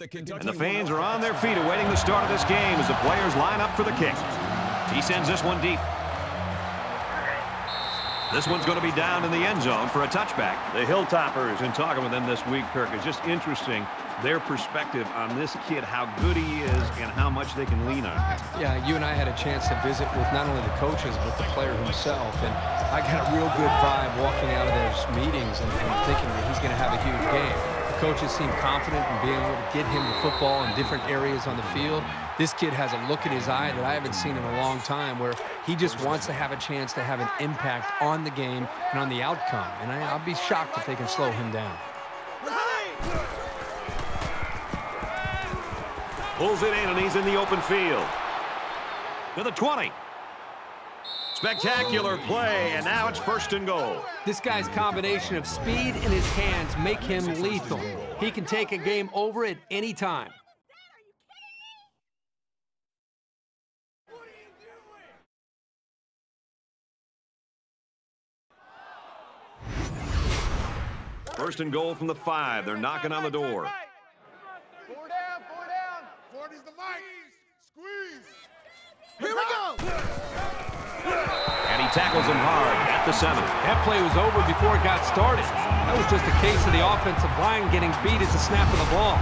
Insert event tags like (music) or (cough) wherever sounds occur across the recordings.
And the fans are on their feet awaiting the start of this game as the players line up for the kick. He sends this one deep. This one's going to be down in the end zone for a touchback. The Hilltoppers, in talking with them this week, Kirk, is just interesting their perspective on this kid, how good he is, and how much they can lean on him. Yeah, you and I had a chance to visit with not only the coaches, but the player himself. And I got a real good vibe walking out of those meetings and, and thinking that he's going to have a huge game. Coaches seem confident in being able to get him the football in different areas on the field. This kid has a look in his eye that I haven't seen in a long time where he just wants to have a chance to have an impact on the game and on the outcome. And I, I'll be shocked if they can slow him down. Pulls it in, and he's in the open field. To the 20. Spectacular play, and now it's first and goal. This guy's combination of speed and his hands make him lethal. He can take a game over at any time. First and goal from the five. They're knocking on the door. Four down, four down. 40's the mic. Squeeze. Here we go. Tackles him hard at the seven. That play was over before it got started. That was just a case of the offensive line getting beat at the snap of the ball.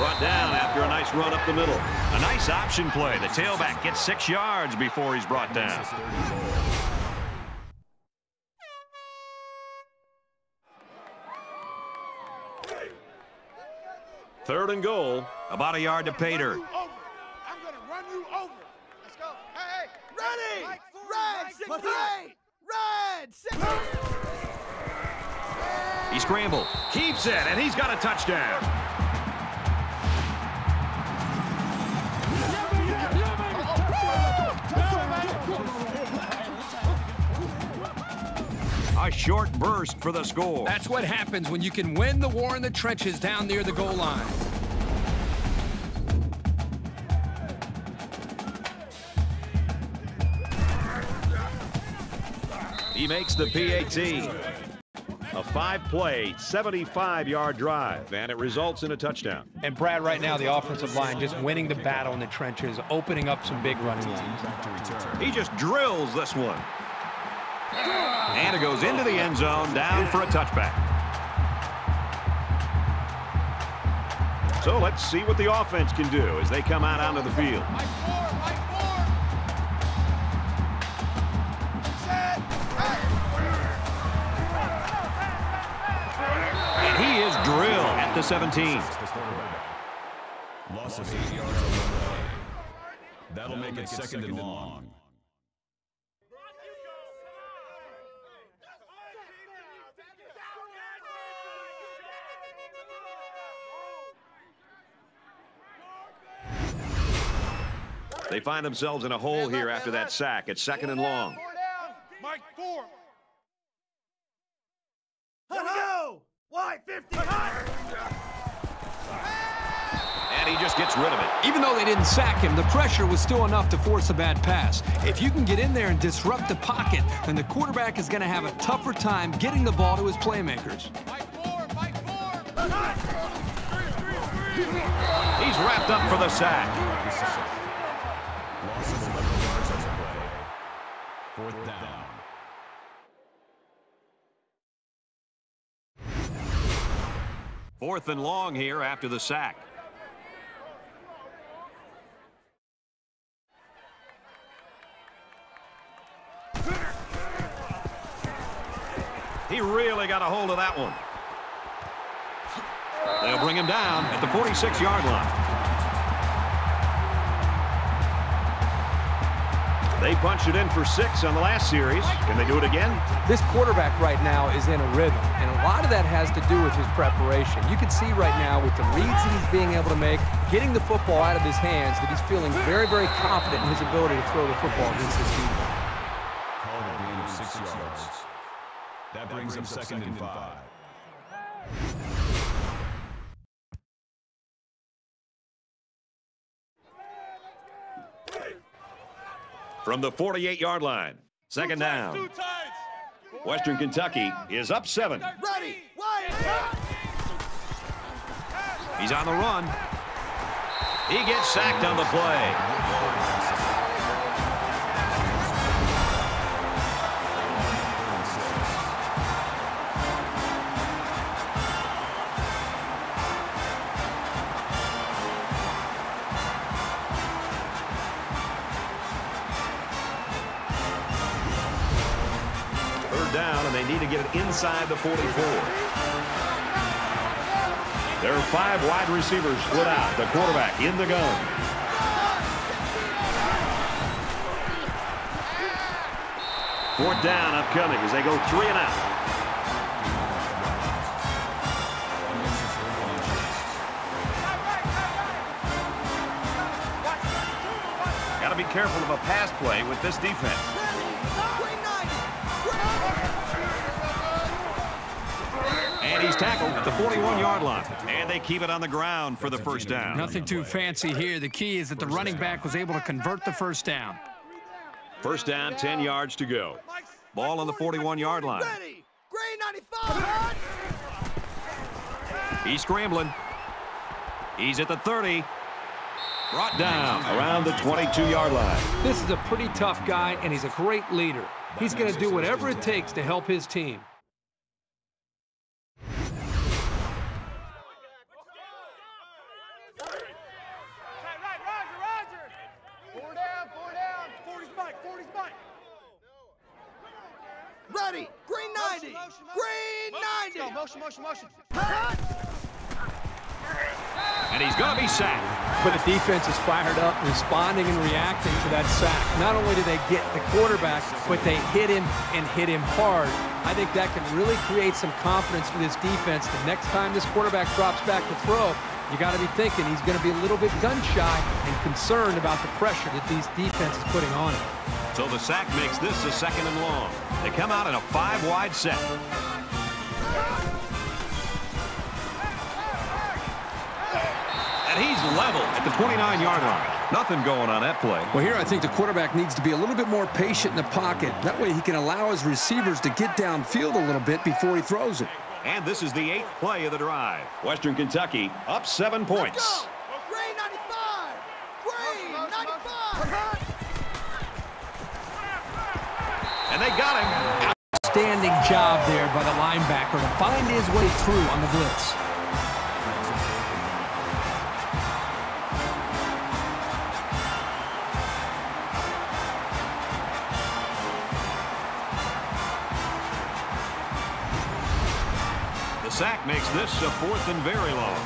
Brought down after a nice run up the middle. A nice option play. The tailback gets six yards before he's brought down. Third and goal. About a yard to Pater. I'm going to run you over. Let's go. Hey, hey. Ready. Red 68. Red 68. He scrambled. Keeps it, and he's got a touchdown. A short burst for the score. That's what happens when you can win the war in the trenches down near the goal line. He makes the PAT. A five-play, 75-yard drive, and it results in a touchdown. And Brad, right now, the offensive line just winning the battle in the trenches, opening up some big running lanes. He just drills this one. And it goes into the end zone, down for a touchback. So let's see what the offense can do as they come out onto the field. Mike four, Mike four. Set. Hey. And he is drilled at the 17. Loss of eight yards on the play. That'll make it second and long. They find themselves in a hole here after that sack. It's second and long. Mike four. Here we go. White 50. And he just gets rid of it. Even though they didn't sack him, the pressure was still enough to force a bad pass. If you can get in there and disrupt the pocket, then the quarterback is going to have a tougher time getting the ball to his playmakers. Mike four, Mike four. He's wrapped up for the sack. Fourth down. Fourth and long here after the sack. He really got a hold of that one. They'll bring him down at the 46-yard line. They punched it in for six on the last series. Can they do it again? This quarterback right now is in a rhythm, and a lot of that has to do with his preparation. You can see right now with the reads that he's being able to make, getting the football out of his hands, that he's feeling very, very confident in his ability to throw the football against this defense. Called a gain of six yards. That brings up second and five. From the 48-yard line. Second down. Western Kentucky is up seven. Ready. He's on the run. He gets sacked on the play. Down, and they need to get it inside the 44. There are five wide receivers split out. The quarterback in the gun. Fourth down upcoming as they go three and out. Got to be careful of a pass play with this defense. And he's tackled at the 41-yard line. And they keep it on the ground for the first down. Nothing too fancy here. The key is that the running back was able to convert the first down. First down, 10 yards to go. Ball on the 41-yard line. Ready. Green 95. He's scrambling. He's at the 30. Brought down around the 22-yard line. This is a pretty tough guy, and he's a great leader. He's going to do whatever it takes to help his team. Right, right, Roger, Roger. Four down, four down. 40's Mike, 40's Mike. Ready. Green 90. Green 90. Go, motion, motion, motion. And he's going to be sacked. But the defense is fired up, responding and reacting to that sack. Not only do they get the quarterback, but they hit him and hit him hard. I think that can really create some confidence for this defense. The next time this quarterback drops back to throw, you got to be thinking he's going to be a little bit gun-shy and concerned about the pressure that these defense is putting on him. So the sack makes this a second and long. They come out in a five-wide set. And he's level at the 29-yard line. Nothing going on that play. Well, here I think the quarterback needs to be a little bit more patient in the pocket. That way he can allow his receivers to get downfield a little bit before he throws it. And this is the eighth play of the drive. Western Kentucky up seven points. Go. Green 95. Green 95. And they got him. Outstanding job there by the linebacker to find his way through on the blitz. Sack makes this a fourth and very long.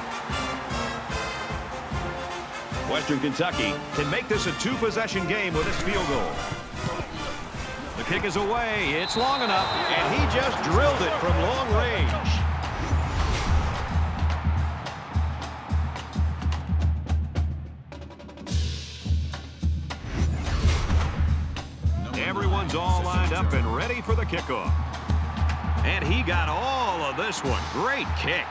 Western Kentucky can make this a two-possession game with this field goal. The kick is away. It's long enough, and he just drilled it from long range. Everyone's all lined up and ready for the kickoff. And he got all of this one. Great kick.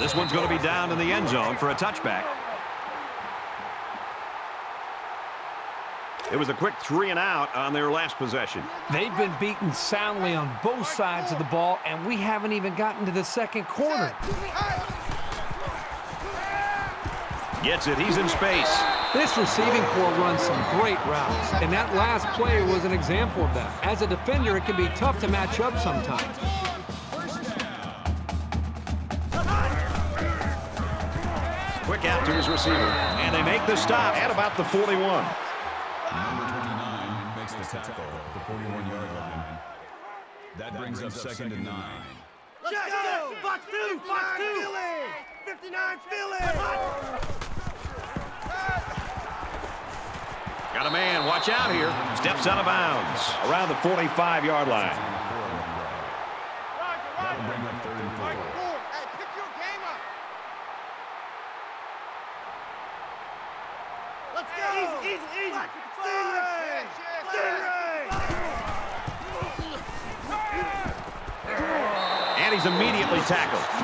This one's going to be down in the end zone for a touchback. It was a quick three and out on their last possession. They've been beaten soundly on both sides of the ball, and we haven't even gotten to the second quarter. Gets it. He's in space. This receiving corps runs some great routes, and that last play was an example of that. As a defender, it can be tough to match up sometimes. Quick out to his receiver. And they make the stop at about the 41. Number 29 makes the tackle at the 41-yard line. That brings up second and nine. Let's go. Fox 2. Fox 2. 59 Philly. Got a man. Watch out here. Steps out of bounds around the 45-yard line. Let's. Easy, easy, easy. And he's immediately tackled.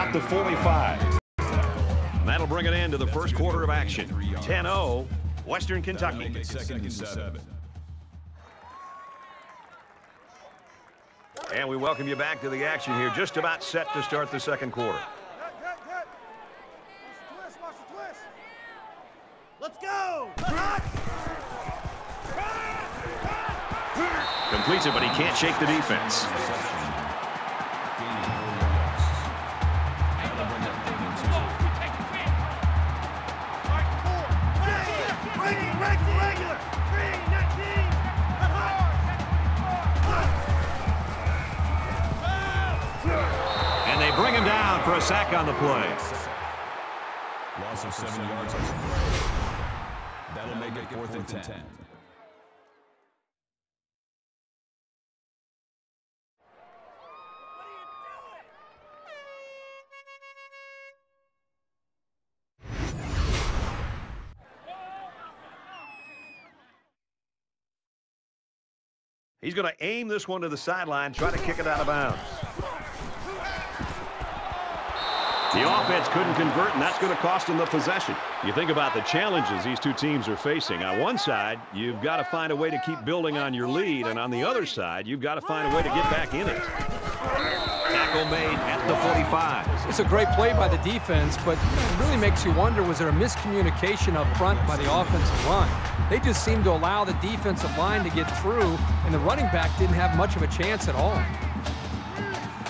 Tackle at about the 45. That'll bring it into the first quarter of action. 10-0, Western Kentucky. And we welcome you back to the action here, just about set to start the second quarter. Let's go. Completes it, but he can't shake the defense. A sack on the play. Loss of seven yards on the play. That'll make it fourth and ten. He's going to aim this one to the sideline, try to kick it out of bounds. The offense couldn't convert, and that's going to cost them the possession. You think about the challenges these two teams are facing. On one side, you've got to find a way to keep building on your lead, and on the other side, you've got to find a way to get back in it. Tackle made at the 45. It's a great play by the defense, but it really makes you wonder, was there a miscommunication up front by the offensive line? They just seemed to allow the defensive line to get through, and the running back didn't have much of a chance at all.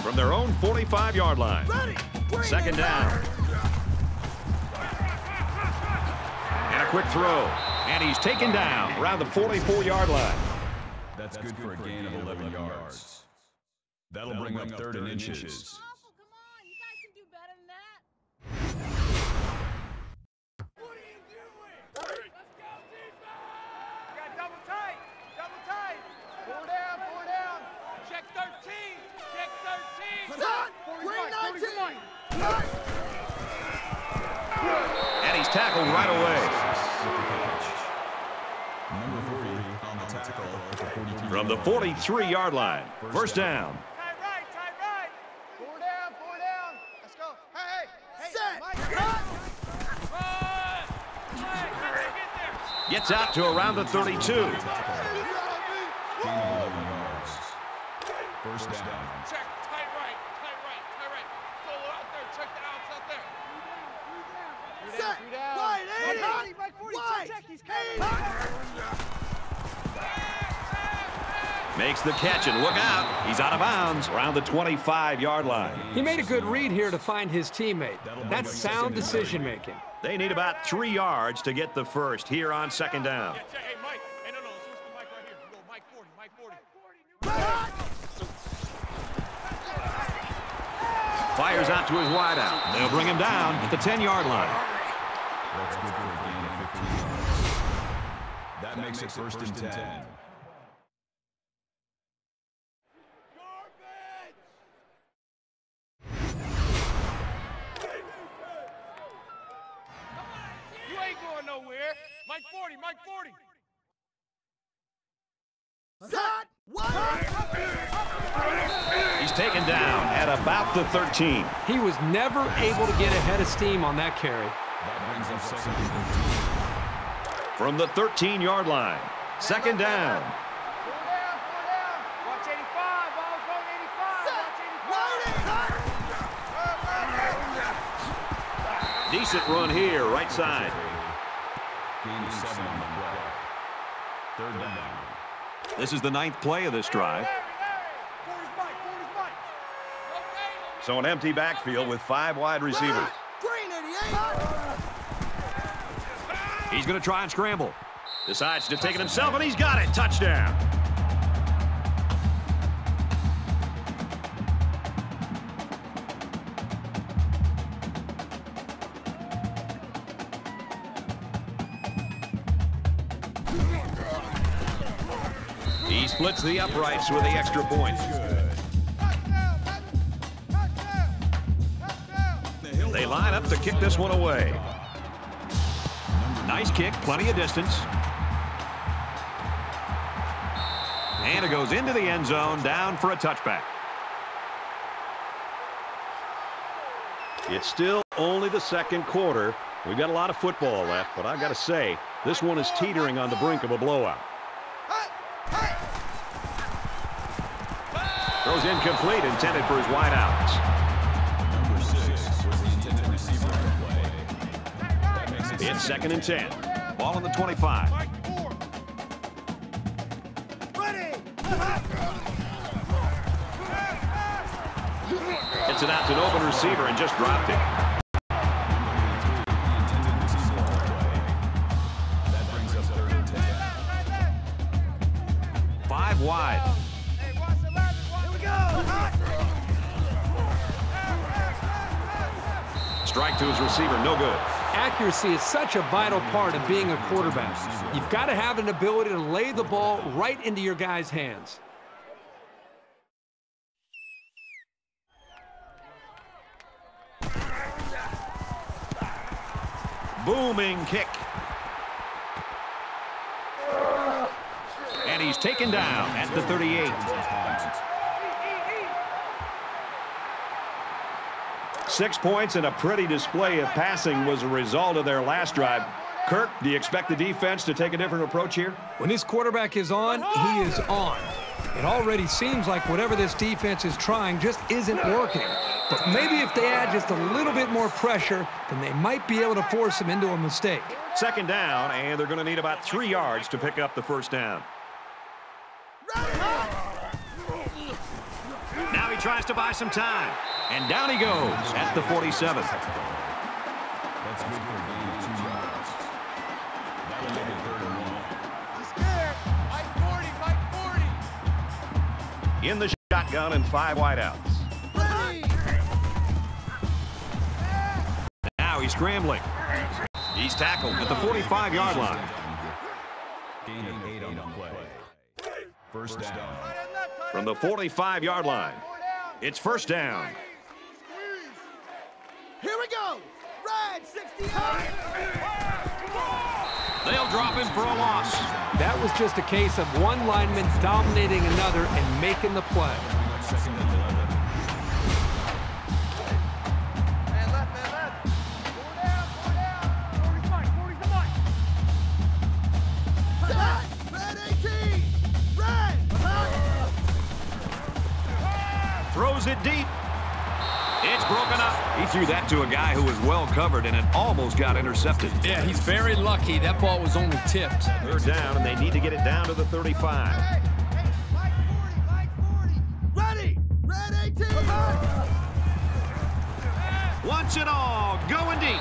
From their own 45-yard line. Second down. And a quick throw. And he's taken down around the 44-yard line. That's good for a gain of 11 yards. That'll bring up third and inches. Awful, come on. You guys can do better than that. You got double tight, double tight. Four down, four down. Check 13, check 13. Stop. Forty's Green right, Forty's 19. right. And he's tackled right away. Number 40 on the tackle at the 42. From the 43-yard line. First down. Tight right, tight right. Four down, four down. Let's go. Hey, hey, hey. Set. Mike, Cut. Run. Hey, get there, get there. Gets out to around the 32. Gain of 11 yards. First down. Check, tight right, tight right, tight right. Solo out there, check the outs out there. Set. Wide. Mike eight. 40, Mike 40, Wide. check, he's Makes the catch and look out. He's out of bounds around the 25-yard line. He made a good read here to find his teammate. That's sound decision-making. They need about three yards to get the first here on second down. Yeah, check, hey, Mike. Hey, no, no, switch the mic right here. You go Mike 40, Mike 40. Fires out to his wideout. They'll bring him down at the 10-yard line. That's good for a gain of 15 yards. That makes it first and 10. You ain't going nowhere. Mike 40, Mike 40. Set. Wide. He's taken down at about the 13. He was never able to get ahead of steam on that carry. From the 13-yard line. Second down. Four down, four down. Watch 85, ball's going 85. Set. Watch 85. Wide. Cut. Decent run here, right side. Gain of seven on the play. Third down. This is the ninth play of this drive. Larry, Larry. 40's Mike, 40's Mike. Okay. So an empty backfield with five wide receivers. Green 88. He's going to try and scramble. Decides to take it himself, and he's got it. Touchdown. He splits the uprights with the extra point. They line up to kick this one away. Nice kick, plenty of distance. And it goes into the end zone, down for a touchback. It's still only the second quarter. We've got a lot of football left, but I've got to say, this one is teetering on the brink of a blowout. Throws incomplete, intended for his wideouts. It's second and 10. Ball on the 25. Mike four. Ready. Gets it out to an open receiver and just dropped it. the intended receiver on the play. That brings us third and ten. Five wide. Hey, watch the left. Watch Here we go. Strike to his receiver, no good. Accuracy is such a vital part of being a quarterback. You've got to have an ability to lay the ball right into your guy's hands. Booming kick. And he's taken down at the 38. Six points and a pretty display of passing was a result of their last drive. Kirk, do you expect the defense to take a different approach here? When this quarterback is on, he is on. It already seems like whatever this defense is trying just isn't working. But maybe if they add just a little bit more pressure, then they might be able to force him into a mistake. Second down, and they're going to need about three yards to pick up the first down. Now he tries to buy some time. And down he goes at the 47. That's good for a gain of two yards. That will make it third and one. He's scared. Mike 40. Mike 40. In the shotgun and five wideouts. Now he's scrambling. He's tackled at the 45-yard line. Gain eight on the play. First down. From the 45-yard line, it's first down. Here we go. Red 68. They'll drop him for a loss. That was just a case of one lineman dominating another and making the play. Throws it deep. It's broken up. He threw that to a guy who was well covered, and it almost got intercepted. Yeah, he's very lucky. That ball was only tipped. Third down, and they need to get it down to the 35. Hey, hey, Mike 40, Mike 40. Ready. Red 18. Wants it all. Going deep.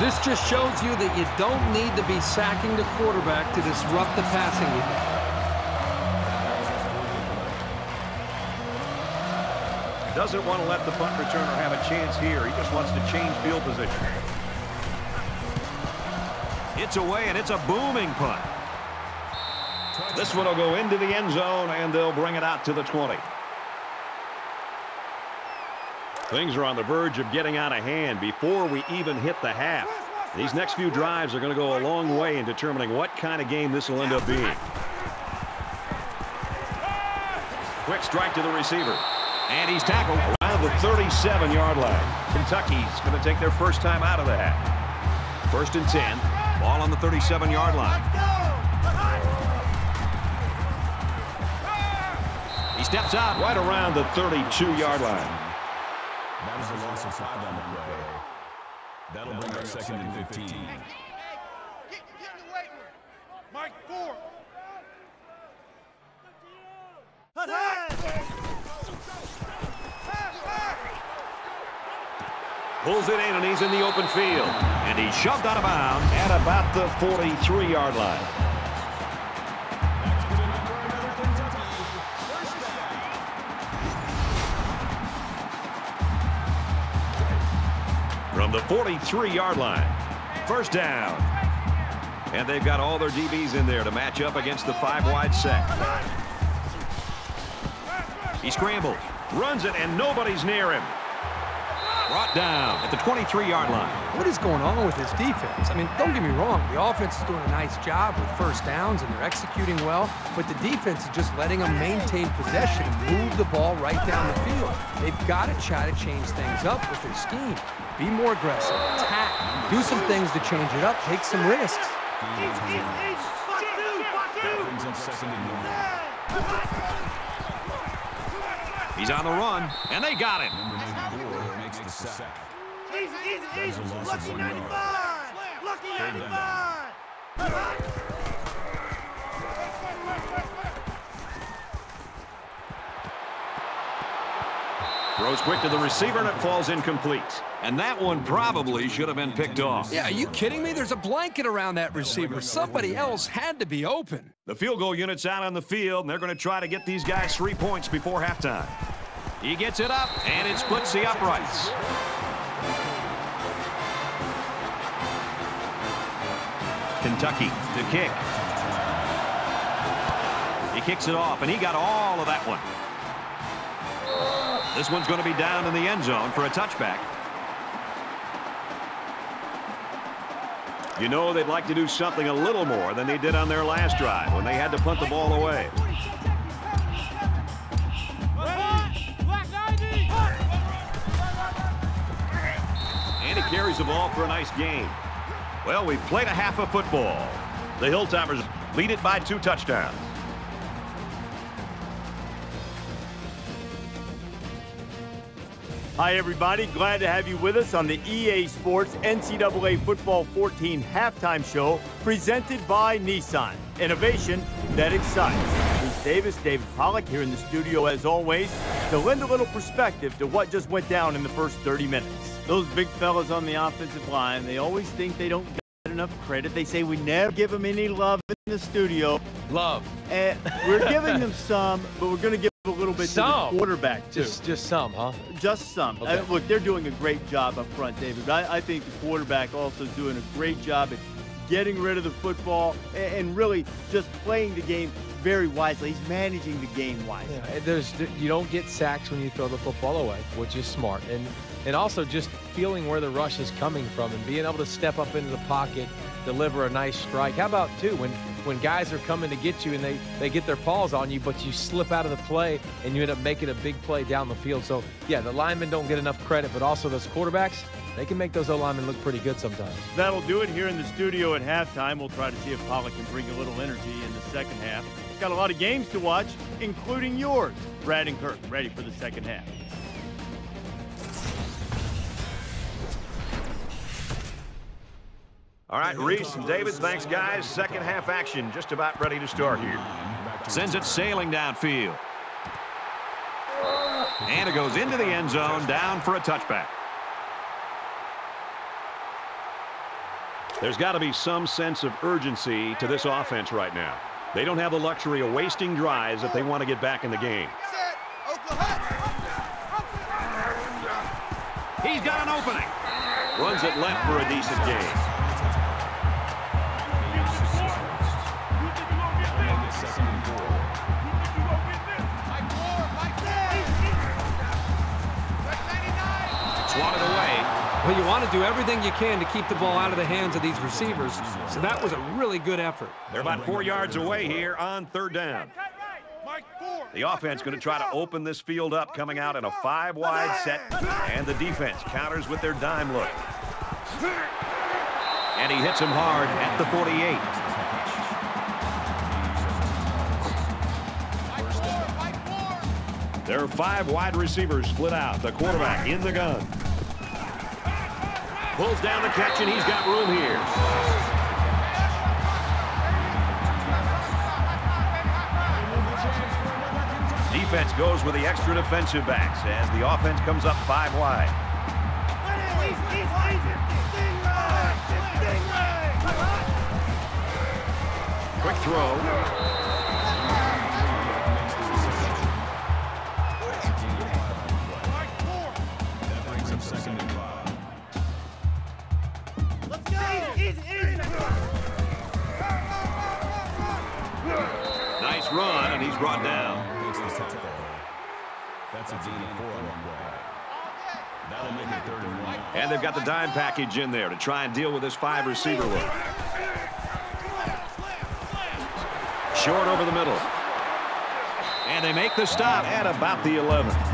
This just shows you that you don't need to be sacking the quarterback to disrupt the passing game. Doesn't want to let the punt returner have a chance here. He just wants to change field position. It's away, and it's a booming punt. This one will go into the end zone, and they'll bring it out to the 20. Things are on the verge of getting out of hand before we even hit the half. These next few drives are going to go a long way in determining what kind of game this will end up being. Quick strike to the receiver. And he's tackled around the 37-yard line. Kentucky's going to take their first time out of the half. First and 10. Ball on the 37-yard line. He steps out right around the 32-yard line. That was a loss of five on the play. That'll bring up second and 15. Hey, get, get in the weight room. Mike 4. Pulls it in, and he's in the open field. And he's shoved out of bounds at about the 43-yard line. From the 43-yard line. First down. And they've got all their DBs in there to match up against the five-wide set. He scrambles, runs it, and nobody's near him. Brought down at the 23-yard line. What is going on with this defense? I mean, don't get me wrong. The offense is doing a nice job with first downs, and they're executing well, but the defense is just letting them maintain possession and move the ball right down the field. They've got to try to change things up with their scheme. Be more aggressive, attack, do some things to change it up, take some risks. Each, each, each. Fuck two, fuck two. brings up second and nine. He's on the run, and they got him. Number 94 makes the sack. Easy, easy, easy. was a loss of Lucky one yard. 95. Lucky 95. Throws quick to the receiver, and it falls incomplete. And that one probably should have been picked off. Yeah, are you kidding me? There's a blanket around that receiver. Somebody else had to be open. The field goal unit's out on the field, and they're going to try to get these guys three points before halftime. He gets it up, and it splits the uprights. Kentucky to kick. He kicks it off, and he got all of that one. This one's going to be down in the end zone for a touchback. You know they'd like to do something a little more than they did on their last drive when they had to punt the ball away. Carries the ball for a nice gain. Well, we've played a half of football. The Hilltoppers lead it by two touchdowns. Hi, everybody. Glad to have you with us on the EA Sports NCAA Football 14 halftime show presented by Nissan. Innovation that excites. Rece Davis, David Pollack here in the studio as always to lend a little perspective to what just went down in the first 30 minutes. Those big fellas on the offensive line, they always think they don't get enough credit. They say we never give them any love in the studio. Love. And we're giving them some, but we're going to give a little bit to the quarterback, too. Just, just some, huh? Just some. Okay. Uh, look, they're doing a great job up front, David. But I, I think the quarterback also doing a great job at getting rid of the football and, and really just playing the game very wisely. He's managing the game wisely. Yeah, there's you don't get sacks when you throw the football away, which is smart, and and also just feeling where the rush is coming from and being able to step up into the pocket, deliver a nice strike. How about too when when guys are coming to get you and they they get their paws on you, but you slip out of the play and you end up making a big play down the field. So yeah, the linemen don't get enough credit, but also those quarterbacks. They can make those O linemen look pretty good sometimes. That'll do it here in the studio at halftime. We'll try to see if Pollack can bring a little energy in the second half. Got a lot of games to watch, including yours. Brad and Kirk ready for the second half. All right, Rece and David, thanks, guys. Second half action just about ready to start here. Sends it sailing downfield. And it goes into the end zone, down for a touchback. There's got to be some sense of urgency to this offense right now. They don't have the luxury of wasting drives if they want to get back in the game. He's got an opening. Runs it left for a decent gain. Swatted away. Well, you want to do everything you can to keep the ball out of the hands of these receivers. So that was a really good effort. They're about four yards away here on third down. The offense going to try to open this field up, coming out in a five-wide set, and the defense counters with their dime look. And he hits him hard at the 48. There are five wide receivers split out. The quarterback in the gun. Pulls down the catch, and he's got room here. Defense goes with the extra defensive backs as the offense comes up five wide. Quick throw. They've got the dime package in there to try and deal with this five receiver look. Short over the middle. And they make the stop at about the 11.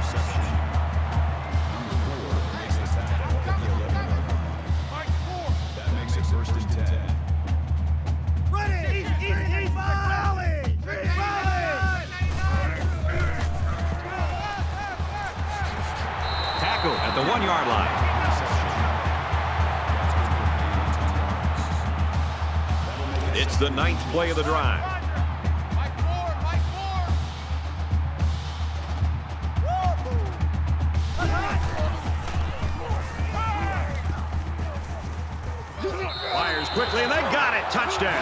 Play of the drive. Fires quickly, and they got it. Touchdown.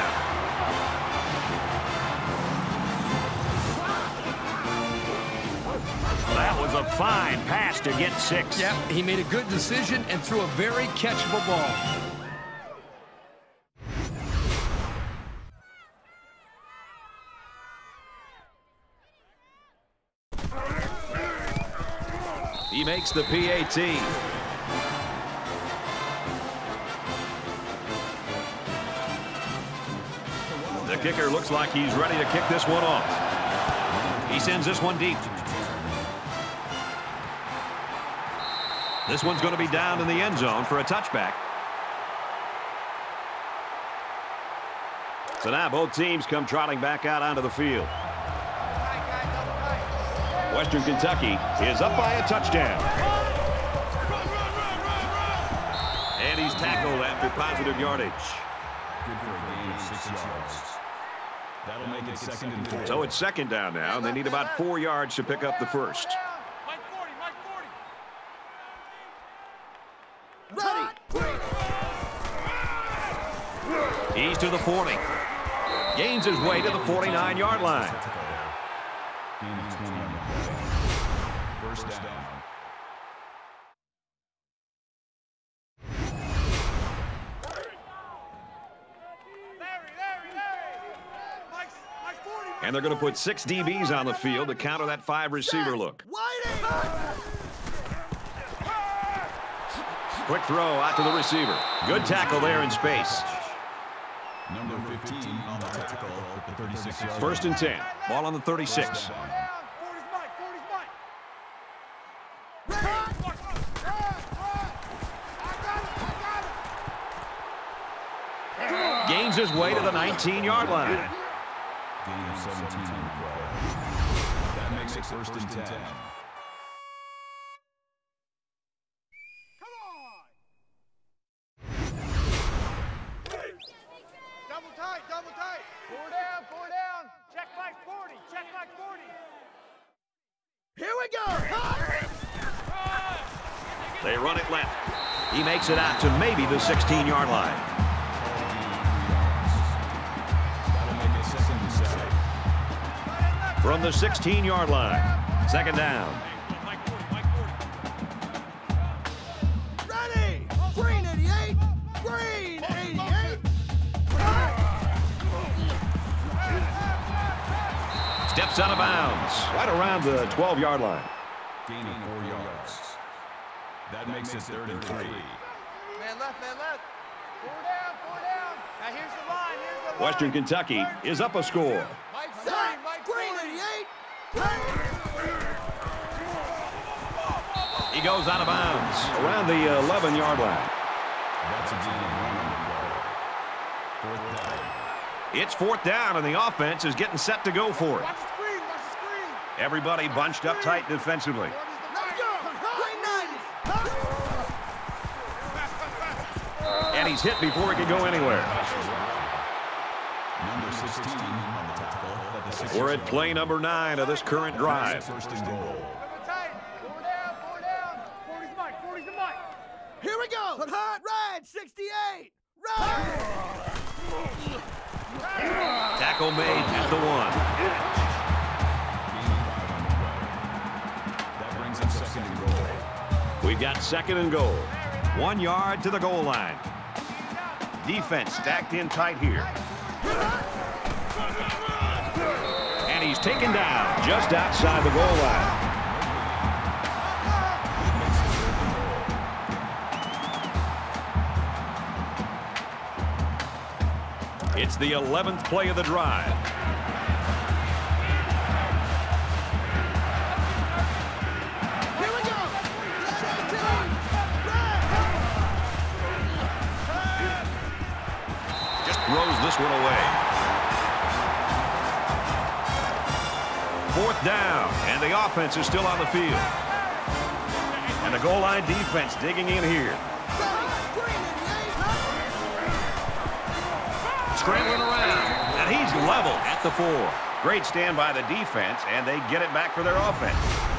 That was a fine pass to get six. Yep, he made a good decision and threw a very catchable ball. Makes the PAT. The kicker looks like he's ready to kick this one off. He sends this one deep. This one's going to be down in the end zone for a touchback. So now both teams come trotting back out onto the field. Western Kentucky is up by a touchdown. And he's tackled after positive yardage. Good for a gain of six yards. That'll make it second and four. So it's second down now, and they need about four yards to pick up the first. Mike 40, Mike 40. Ready! He's to the 40. Gains his way to the 49-yard line. First down. Larry, Larry, Larry. Mike, Mike 40. And they're going to put six DBs on the field to counter that five-receiver look. Quick throw out to the receiver. Good tackle there in space. Number 15 on the tackle at the 36 First and 10. Ball on the 36. Down. 40's Mike, 40's Mike. Gains his way to the 19-yard line. Gain of 17 on the play. That makes it first and 10. Double tight, double tight. Four down, four down. Check Mike 40, check Mike 40. Here we go! They run it left. He makes it out to maybe the 16-yard line. From the 16-yard line. Second down. Mike 40, Mike 40. Ready! Green 88! Green 88! Steps out of bounds. Right around the 12-yard line. Gain of four yards. That makes it third and three. Man left, man left. Four down, four down. Now here's the line, here's the line. Western Kentucky is up a score. Mike 40, Set! Mike Green 40. 88! He goes out of bounds around the 11-yard line. That's a gain of one on the. Fourth down. It's fourth down, and the offense is getting set to go for it. Watch the screen, watch the screen. Everybody bunched up tight defensively. Let's go! Green 90! And he's hit before he can go anywhere. Number 16 We're at play number nine of this current drive. First and goal. Double tight. Four down, four down. 40's Mike, 40's the Mike. Here we go! Hot red 68! Red! Tackle made at the one. That brings up second and goal. We've got second and goal. One yard to the goal line. Defense stacked in tight here he's taken down just outside the goal line. It's the 11th play of the drive. Fourth down, and the offense is still on the field. And the goal line defense digging in here. Scrambling around, and he's level at the four. Great stand by the defense, and they get it back for their offense.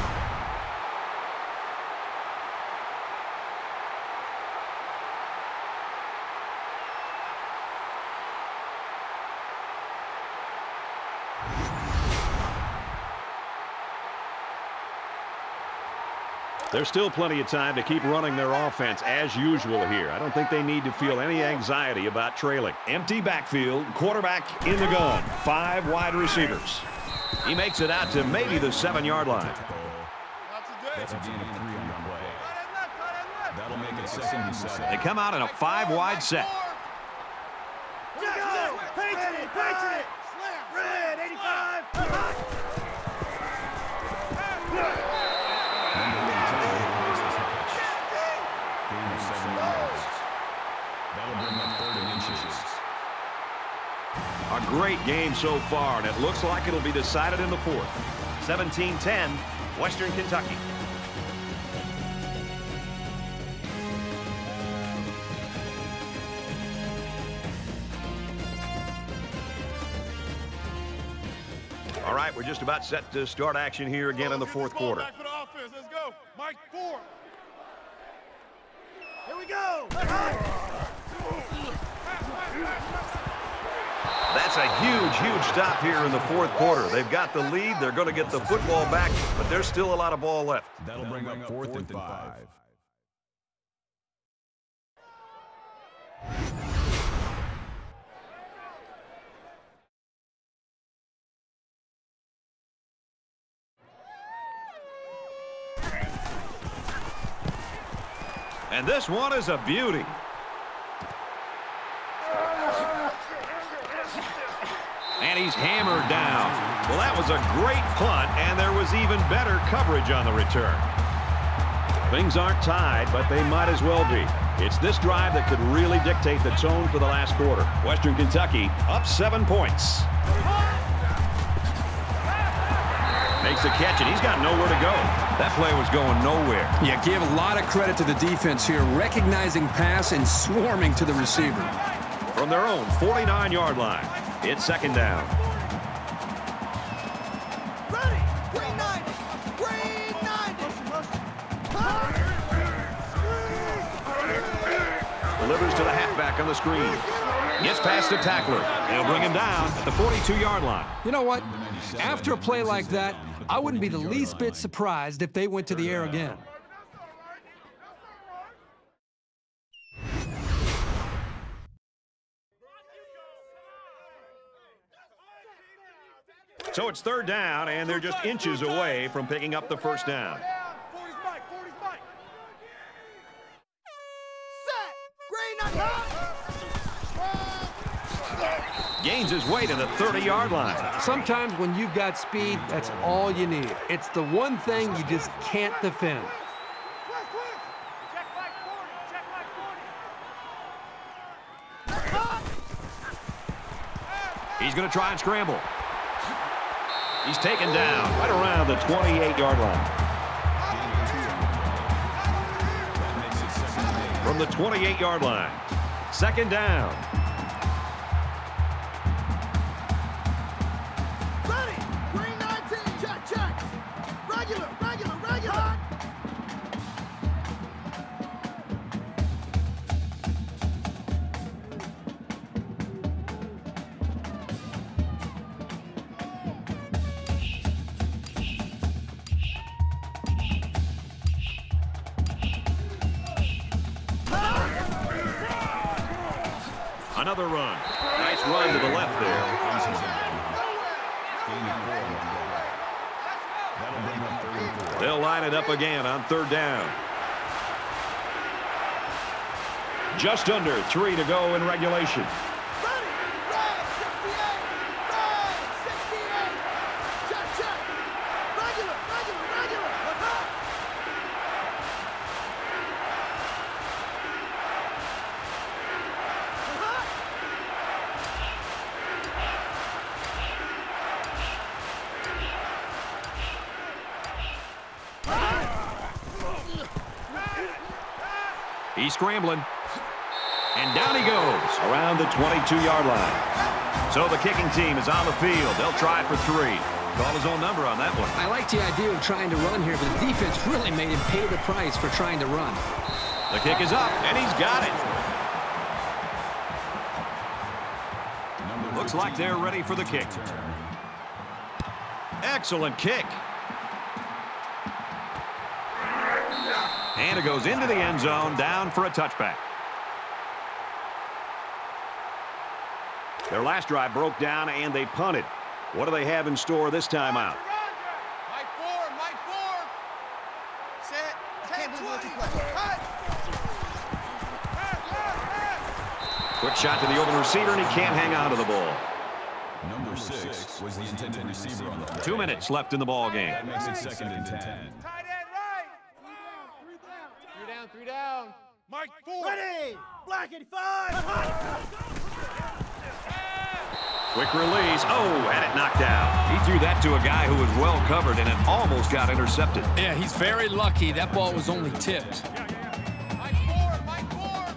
There's still plenty of time to keep running their offense as usual here. I don't think they need to feel any anxiety about trailing. Empty backfield, quarterback in the gun, five wide receivers. He makes it out to maybe the seven-yard line. That's a gain of three on the play. That'll make it second and seven. They come out in a five-wide set. Jackson, Patriot, Patriot. A great game so far, and it looks like it'll be decided in the fourth. 17-10, Western Kentucky. All right, we're just about set to start action here again in the fourth quarter. Back for the offense. Let's go. Mike, four. Here we go. A huge, huge stop here in the fourth quarter. They've got the lead. They're going to get the football back, but there's still a lot of ball left. That'll bring up fourth and five. And this one is a beauty. And he's hammered down. Well, that was a great punt, and there was even better coverage on the return. Things aren't tied, but they might as well be. It's this drive that could really dictate the tone for the last quarter. Western Kentucky up seven points. Makes the catch, and he's got nowhere to go. That play was going nowhere. Yeah, give a lot of credit to the defense here, recognizing pass and swarming to the receiver. From their own 49-yard line, it's second down. Ready. Green 90. Green 90. Delivers to the halfback on the screen. Gets past the tackler. They'll bring him down at the 42-yard line. You know what? After a play like that, I wouldn't be the least bit surprised if they went to the air again. So it's third down, and they're just inches away from picking up the first down. 40's Mike. 40's Mike. Set. Green 90. Gains his way to the 30-yard line. Sometimes when you've got speed, that's all you need. It's the one thing you just can't defend. Quick, quick. Check Mike 40. Check Mike 40. He's going to try and scramble. He's taken down right around the 28-yard line. From the 28-yard line. Second down. Another run. Nice run to the left there. They'll line it up again on third down. Just under three to go in regulation. Ready. Red. He's scrambling. And down he goes around the 22-yard line. So the kicking team is on the field. They'll try for three. Call his own number on that one. I like the idea of trying to run here, but the defense really made him pay the price for trying to run. The kick is up, and he's got it. Looks like they're ready for the kick. Excellent kick. And it goes into the end zone, down for a touchback. Their last drive broke down, and they punted. What do they have in store this time out? Mike four, Mike four. Set. Ten, twenty. Cut. Quick shot to the open receiver, and he can't hang on to the ball. Number six was the intended receiver on the play. Two minutes left in the ball game. That makes it second and ten. Tight end right. Three down, three down. Mike four. Ready! Black 85! Quick release. Oh, had it knocked out. He threw that to a guy who was well covered, and it almost got intercepted. Yeah, he's very lucky. That ball was only tipped. Mike four, Mike four.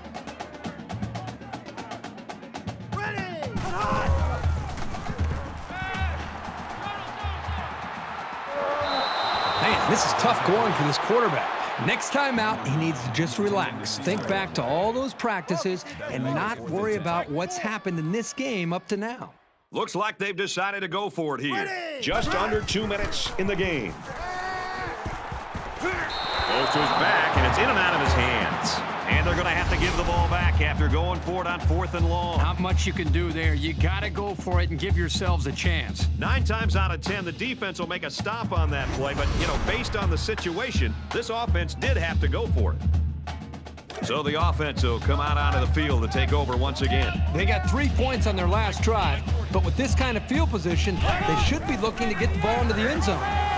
Ready! Hot! Man, this is tough going for this quarterback. Next time out, he needs to just relax. Think back to all those practices and not worry about what's happened in this game up to now. Looks like they've decided to go for it here. Just under two minutes in the game. Goes to his back, and it's in and out of his hands. And they're going to have to give the ball back after going for it on fourth and long. Not much you can do there. You got to go for it and give yourselves a chance. Nine times out of ten, the defense will make a stop on that play, but, you know, based on the situation, this offense did have to go for it. So the offense will come out onto the field to take over once again. They got three points on their last drive, but with this kind of field position, they should be looking to get the ball into the end zone.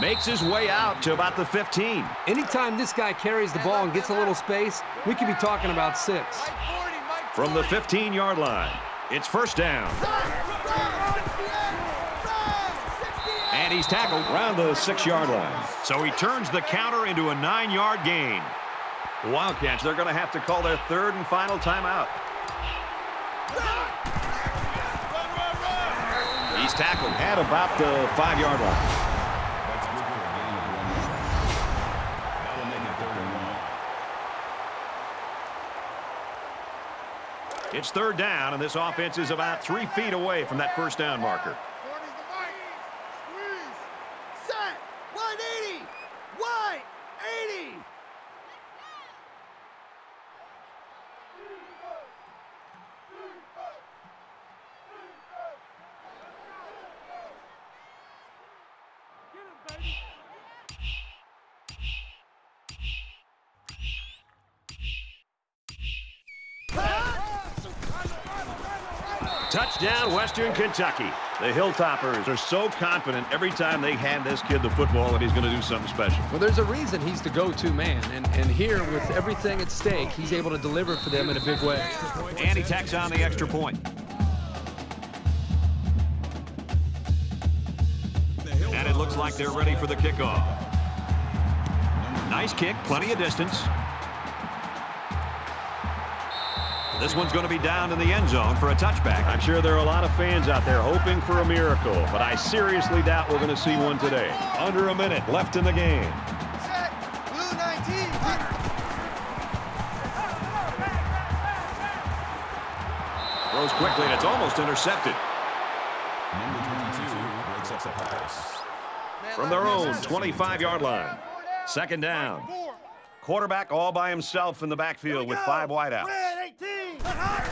Makes his way out to about the 15. Anytime this guy carries the ball and gets a little space, we could be talking about six. Mike 40, Mike From the 15-yard line, it's first down. And he's tackled around the six-yard line. So he turns the counter into a nine-yard gain. Wildcats, they're going to have to call their third and final timeout. He's tackled at about the five-yard line. That's good for a gain of one yard. That'll make it third and one. It's third down, and this offense is about three feet away from that first down marker. 40's the Mike. Squeeze. Set! 180! White! 80! Touchdown, Western Kentucky. The Hilltoppers are so confident every time they hand this kid the football that he's going to do something special. Well, there's a reason he's the go-to man, and, and here, with everything at stake, he's able to deliver for them in a big way. And he tacks on the extra point. And it looks like they're ready for the kickoff. Nice kick, plenty of distance. This one's going to be down in the end zone for a touchback. I'm sure there are a lot of fans out there hoping for a miracle, but I seriously doubt we're going to see one today. Under a minute left in the game. Set. Blue 19. Throws quickly, and it's almost intercepted. Number 22 breaks up the pass. From their own 25-yard line. Second down. Quarterback all by himself in the backfield with five wideouts. Red 18! Hot!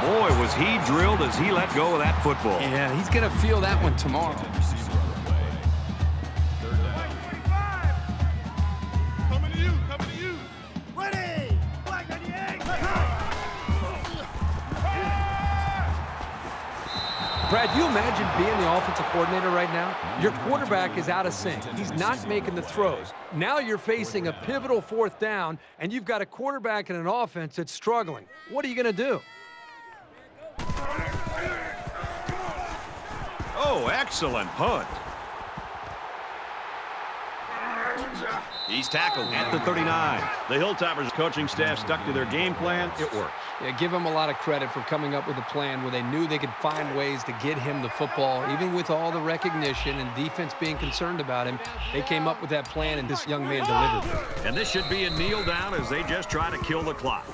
Boy, was he drilled as he let go of that football. Yeah, he's going to feel that one tomorrow. Receiver on the play. Third down. 45. Coming to you, coming to you. Ready! Black 98! Hot! Brad, you imagine being the offensive coordinator right now? Your quarterback is out of sync. He's not making the throws. Now you're facing a pivotal fourth down, and you've got a quarterback and an offense that's struggling. What are you going to do? Oh, excellent punt. He's tackled at the 39. The Hilltoppers coaching staff stuck to their game plan. It worked. Yeah, give him a lot of credit for coming up with a plan where they knew they could find ways to get him the football. Even with all the recognition and defense being concerned about him, they came up with that plan, and this young man delivered. And this should be a kneel down as they just try to kill the clock.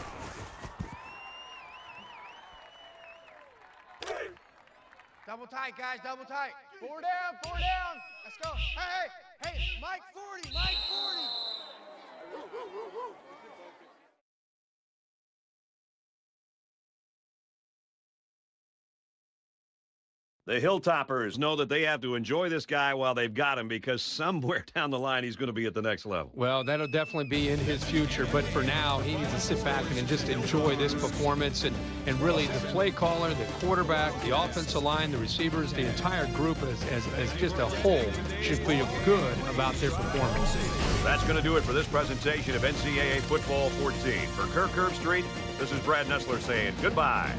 Tight, guys, double tight. Four down, four down. Let's go. Hey, hey, hey, Mike 40, Mike 40. The Hilltoppers know that they have to enjoy this guy while they've got him because somewhere (laughs) down the line he's going to be at the next level. Well, that'll definitely be in his future, but for now, he needs to sit back and just enjoy this performance. And, and really, the play caller, the quarterback, the offensive line, the receivers, the entire group as, as, as just a whole should feel good about their performance. That's going to do it for this presentation of NCAA Football 14. For Kirk Herbstreit, this is Brad Nessler saying goodbye.